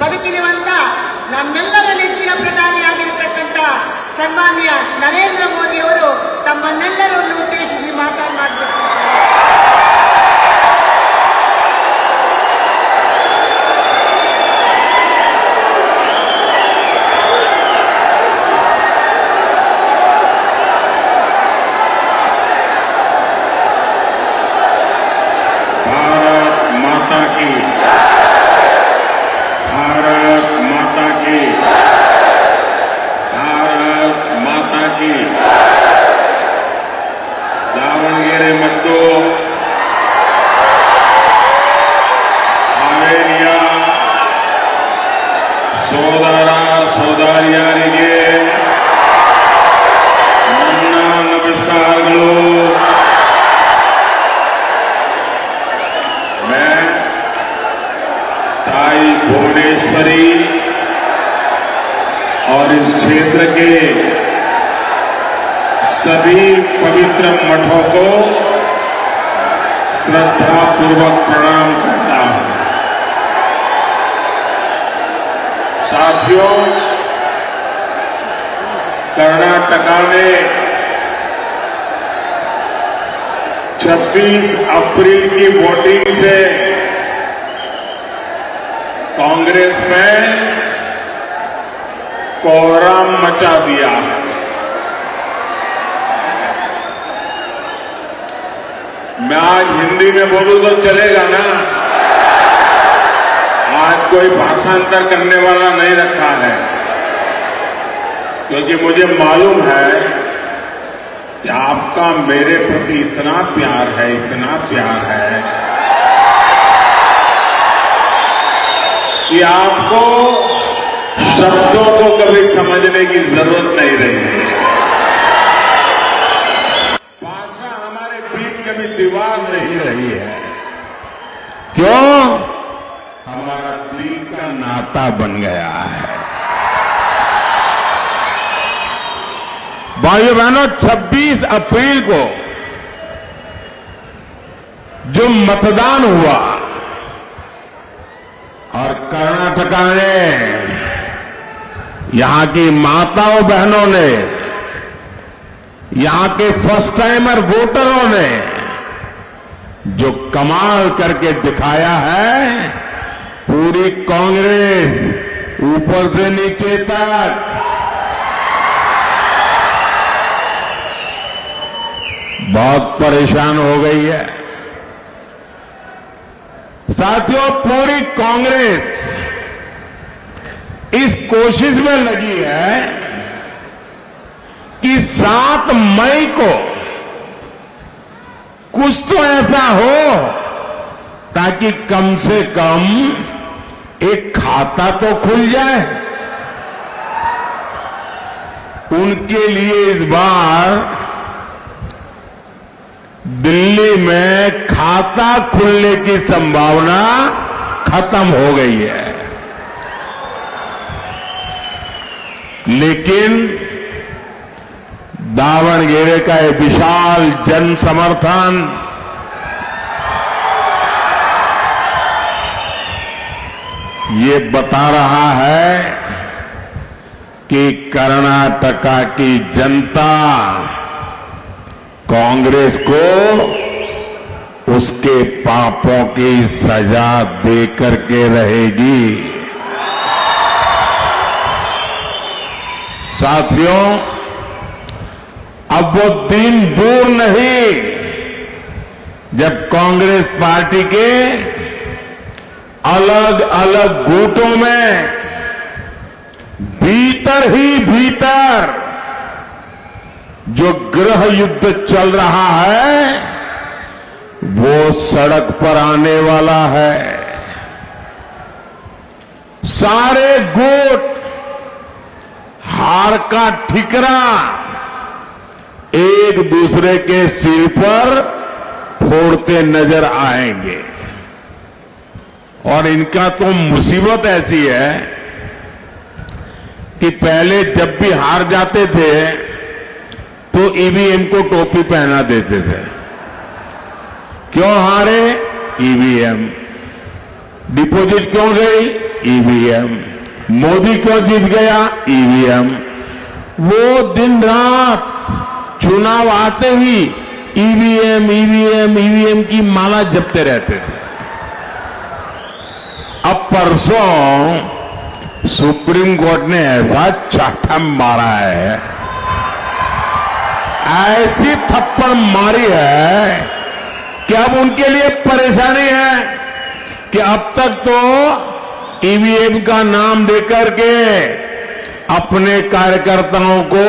ಬದುಕಿರುವಂತ ನಮ್ಮೆಲ್ಲರ ನೆಚ್ಚಿನ ಪ್ರಧಾನಿಯಾಗಿರತಕ್ಕಂತ ಸನ್ಮಾನ್ಯ ನರೇಂದ್ರ ಮೋದಿ ಅವರು ತಮ್ಮನ್ನೆಲ್ಲರನ್ನು ಉದ್ದೇಶಿಸಿ ಮಾತನಾಡಬೇಕು. ಸೋದರಿಯರಿಗೆ ನನ್ನ ನಮಸ್ಕಾರಗಳು मैं ताई भुवनेश्वरी और इस क्षेत्र के सभी पवित्र मठों को श्रद्धा पूर्वक प्रणाम करता हूं साथियों कर्नाटका में 26 अप्रैल की वोटिंग से कांग्रेस में कोहराम मचा दिया। मैं आज हिंदी में बोलूँ तो चलेगा ना? आज कोई भाषांतर करने वाला नहीं रखा है। क्योंकि मुझे मालूम है कि आपका मेरे प्रति इतना प्यार है इतना प्यार है कि आपको शब्दों को कभी समझने की ज़रूरत नहीं रही। है भाषा हमारे बीच कभी दीवार नहीं रही है। क्यों? हमारा दिल का नाता बन गया है। भाइयों बहनों 26 अप्रैल को जो मतदान हुआ और कर्नाटका ने, यहाँ की माताओं बहनों ने, यहाँ के फ़र्स्ट टाइमर वोटरों ने जो कमाल करके दिखाया है, पूरी कांग्रेस ऊपर से नीचे तक। बहुत परेशान हो गई है। साथियों, पूरी कांग्रेस इस कोशिश में लगी है कि सात मई को कुछ तो ऐसा हो ताकि कम से कम एक खाता तो खुल जाए। उनके लिए इस बार दिल्ली में खाता खुलने की संभावना खत्म हो गई है। लेकिन दावणगेरे का ये विशाल जन समर्थन ये बता रहा है कि कर्नाटका की जनता कांग्रेस को उसके पापों की सजा दे करके रहेगी। साथियों, अब वो दिन दूर नहीं, जब कांग्रेस पार्टी के अलग अलग गुटों में भीतर ही भीतर जो गृह युद्ध चल रहा है, वो सड़क पर आने वाला है। सारे गोट, हार का ठिकरा एक दूसरे के सिर पर फोड़ते नज़र आएँगे। और इनका तो मुसीबत ऐसी है कि पहले जब भी हार जाते थे तो ईवीएम को टोपी पहना देते थे। क्यों हारे? ईवीएम डिपॉजिट क्यों गई? ईवीएम मोदी क्यों जीत गया? ईवीएम वो दिन रात चुनाव आते ही ईवीएम ईवीएम ईवीएम की माला जपते रहते थे। अब परसों सुप्रीम कोर्ट ने ऐसा चाठा मारा है। ऐसी थप्पड़ मारी है कि अब उनके लिए परेशानी है कि अब तक तो ईवीएम का नाम देकर के अपने कार्यकर्ताओं को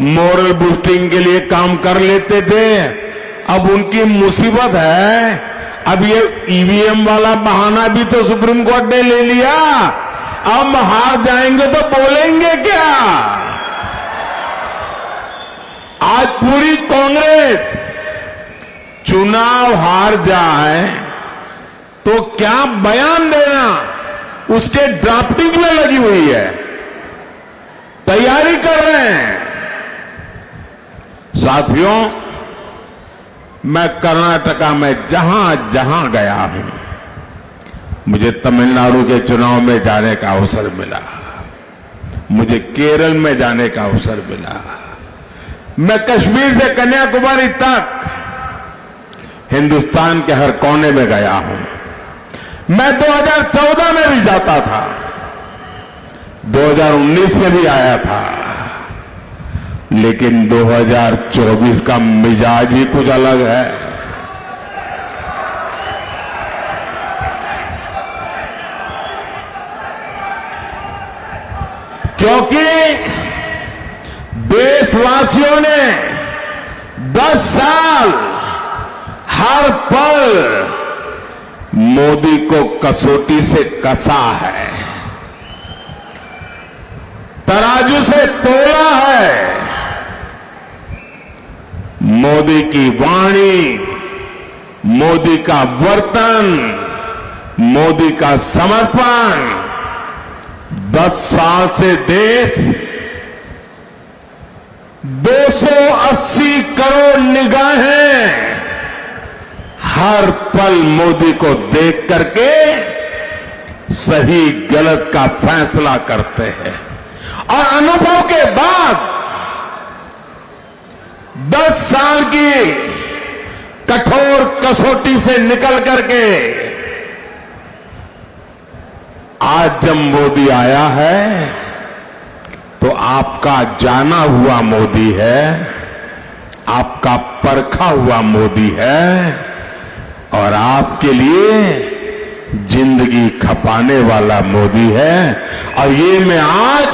मोरल बूस्टिंग के लिए काम कर लेते थे। अब उनकी मुसीबत है। अब ये ईवीएम वाला बहाना भी तो सुप्रीम कोर्ट ने ले लिया। अब हार जाएँगे तो बोलेंगे क्या? आज पूरी कांग्रेस चुनाव हार जाए तो क्या बयान देना उसके ड्राफ्टिंग में लगी हुई है। तैयारी कर रहे हैं। साथियों, मैं कर्नाटका में जहाँ जहाँ गया हूँ, मुझे तमिलनाडु के चुनाव में जाने का अवसर मिला। मुझे केरल में जाने का अवसर मिला। मैं कश्मीर से कन्याकुमारी तक हिंदुस्तान के हर कोने में गया हूँ। मैं 2014 में भी जाता था। 2019 में भी आया था। लेकिन 2024 का मिजाज ही कुछ अलग है। क्योंकि देशवासियों ने 10 साल हर पल मोदी को कसौटी से कसा है। तराजू से तोला है। मोदी की वाणी, मोदी का वर्तन, मोदी का समर्पण, दस साल से देश 280 करोड़ निगाहें हर पल मोदी को देख करके सही गलत का फैसला करते हैं। और अनुभव के बाद 10 साल की कठोर कसौटी से निकल करके आज जब मोदी आया है तो आपका जाना हुआ मोदी है, आपका परखा हुआ मोदी है, और आपके लिए ज़िंदगी खपाने वाला मोदी है। और ये मैं आज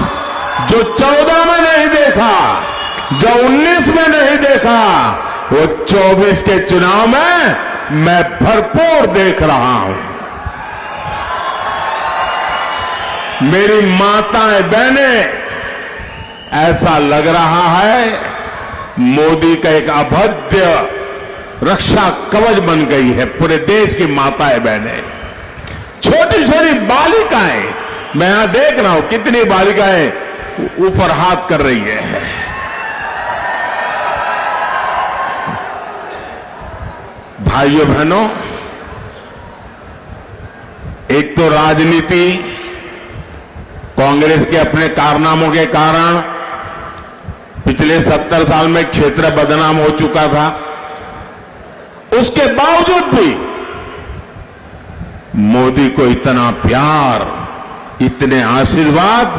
जो चौदह में नहीं देखा, जो उन्नीस में नहीं देखा, वो चौबीस के चुनाव में मैं भरपूर देख रहा हूँ। मेरी माताएँ, बहनें ऐसा लग रहा है मोदी का एक अभद्य रक्षा कवच बन गई है पूरे देश की माताएँ बहनें। छोटी छोटी बालिकाएँ, मैं यहाँ देख रहा हूँ कितनी बालिकाएँ ऊपर हाथ कर रही है। भाइयों बहनों, एक तो राजनीति कांग्रेस के अपने कारनामों के कारण पिछले सत्तर साल में क्षेत्र बदनाम हो चुका था। उसके बावजूद भी मोदी को इतना प्यार, इतने आशीर्वाद,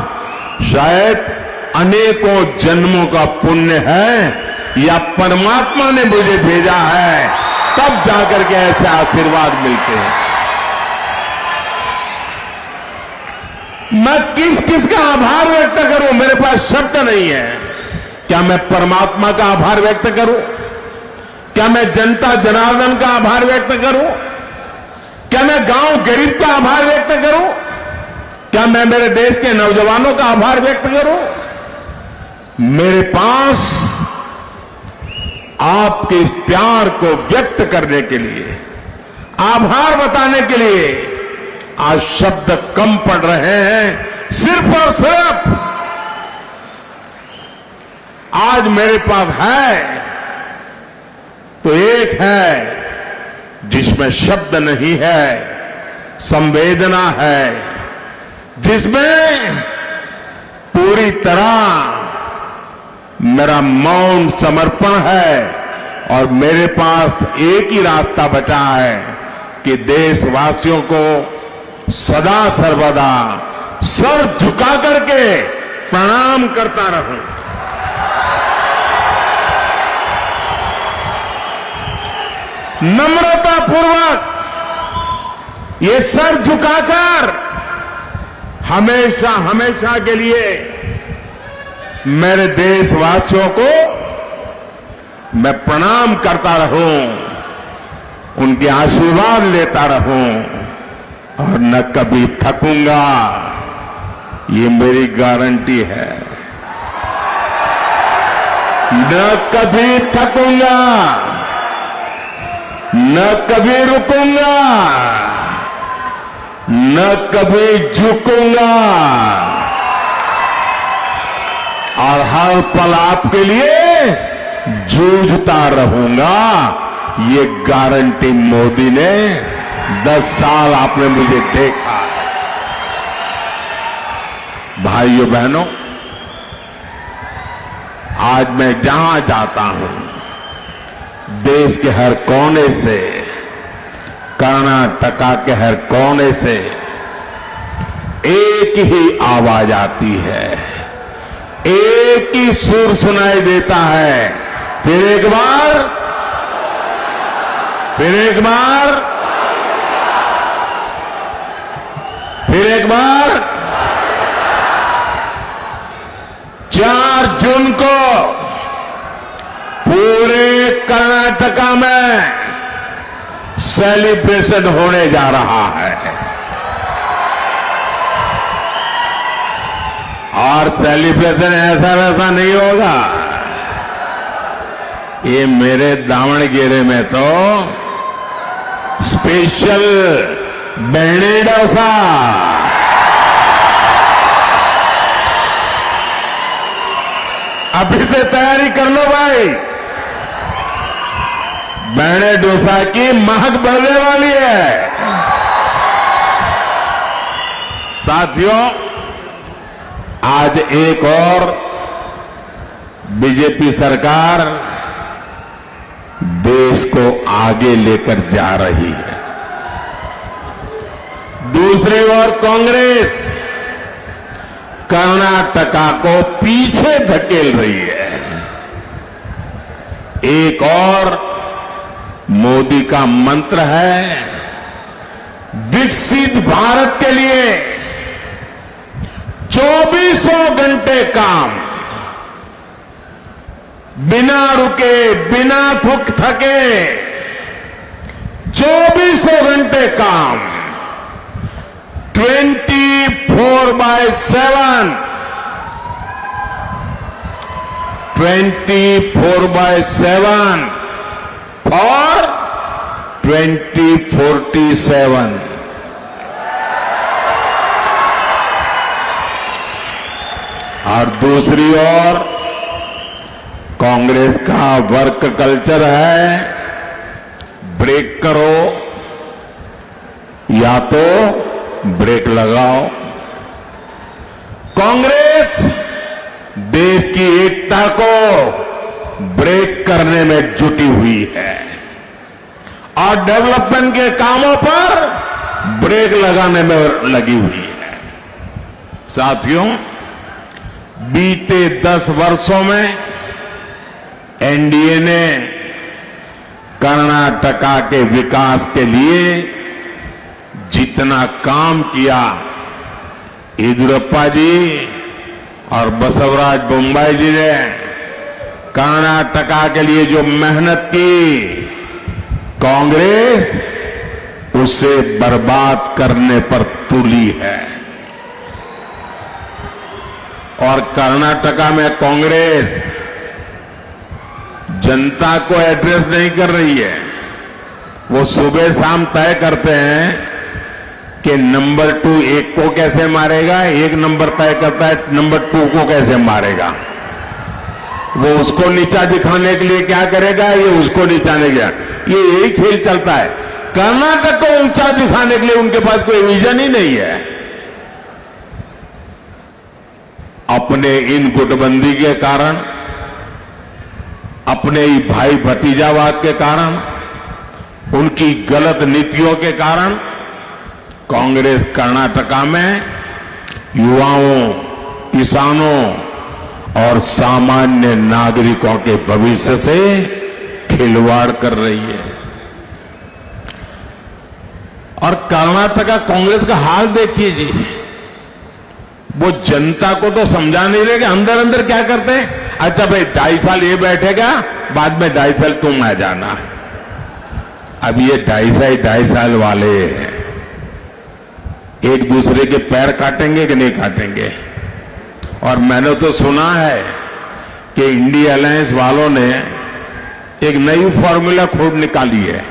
शायद अनेकों जन्मों का पुण्य है या परमात्मा ने मुझे भेजा है, तब जाकर के ऐसे आशीर्वाद मिलते हैं। मैं किस किस का आभार व्यक्त करूँ? मेरे पास शब्द नहीं है। क्या मैं परमात्मा का आभार व्यक्त करूँ? क्या मैं जनता जनार्दन का आभार व्यक्त करूँ? क्या मैं गाँव गरीब का आभार व्यक्त करूँ? क्या मैं मेरे देश के नौजवानों का आभार व्यक्त करूँ? मेरे पास आपके इस प्यार को व्यक्त करने के लिए, आभार बताने के लिए आज शब्द कम पड़ रहे हैं, सिर्फ़ और सिर्फ़ आज मेरे पास है तो एक है जिसमें शब्द नहीं है, संवेदना है, जिसमें पूरी तरह मेरा मौन समर्पण है और मेरे पास एक ही रास्ता बचा है कि देशवासियों को सदा सर्वदा सर झुका करके प्रणाम करता रहूँ। नम्रता पूर्वक ये सर झुकाकर हमेशा हमेशा के लिए मेरे देशवासियों को मैं प्रणाम करता रहूँ, उनके आशीर्वाद लेता रहूँ और न कभी थकूँगा। ये मेरी गारंटी है। न कभी थकूँगा। न कभी रुकूँगा, न कभी झुकूँगा। और हर पल आपके लिए जूझता रहूँगा। ये गारंटी मोदी ने दस साल आपने मुझे देखा। भाइयों, बहनों, आज मैं जहाँ जाता हूँ देश के हर कोने से, कर्नाटका के हर कोने से एक ही आवाज़ आती है। एक ही सुर सुनाई देता है। फिर एक बार, फिर एक बार, फिर एक बार। चार जून को पूरे कर्नाटका में सेलिब्रेशन होने जा रहा है। और सेलिब्रेशन ऐसा वैसा नहीं होगा। ये मेरे दावणगेरे में तो स्पेशल बेणे डोसा अभी से तैयारी कर लो भाई। बेणे डोसा की महक बढ़ने वाली है। साथियों, आज एक और बीजेपी सरकार देश को आगे लेकर जा रही है। दूसरी ओर कांग्रेस कर्नाटका को पीछे धकेल रही है। एक और मोदी का मंत्र है, विकसित भारत के लिए चौबीसों घंटे काम, बिना रुके, बिना थुक थके, चौबीसों घंटे काम, twenty four by seven, twenty four by seven, और ट्वेंटी फोर्टी सेवन। और दूसरी ओर, कांग्रेस का वर्क कल्चर है, ब्रेक करो, या तो ब्रेक लगाओ। कांग्रेस देश की एकता को ब्रेक करने में जुटी हुई है। और डेवलपमेंट के कामों पर ब्रेक लगाने में लगी हुई है। साथियों, बीते दस वर्षों में एनडीए ने कर्नाटका के विकास के लिए जितना काम किया येदुरप्पा जी और बसवराज बोम्बाई जी ने कर्नाटका के लिए जो मेहनत की कांग्रेस उसे बर्बाद करने पर तुली है। और कर्नाटका में कांग्रेस जनता को एड्रेस नहीं कर रही है। वो सुबह शाम तय करते हैं कि नंबर टू एक को कैसे मारेगा, एक नंबर तय करता है, नंबर टू को कैसे मारेगा। वो उसको नीचा दिखाने के लिए क्या करेगा? ये उसको नीचा नहीं गया। ये यही खेल चलता है। कर्नाटक को ऊँचा दिखाने के लिए उनके पास कोई विजन ही नहीं है? अपने इन गुटबंदी के कारण, अपने ही भाई भतीजावाद के कारण, उनकी गलत नीतियों के कारण, कांग्रेस कर्नाटका में युवाओं, किसानों और सामान्य नागरिकों के भविष्य से खिलवाड़ कर रही है। और कर्नाटका कांग्रेस का हाल देखिए जी। वो जनता को तो समझा नहीं रहे कि अंदर अंदर क्या करते हैं। अच्छा भाई, ढाई साल ये बैठेगा, बाद में ढाई साल तुम आ जाना। अब ये ढाई साल ढाई साल वाले एक दूसरे के पैर काटेंगे कि नहीं काटेंगे? और मैंने तो सुना है कि इंडिया अलायंस वालों ने एक नई फॉर्मूला खोज निकाली है।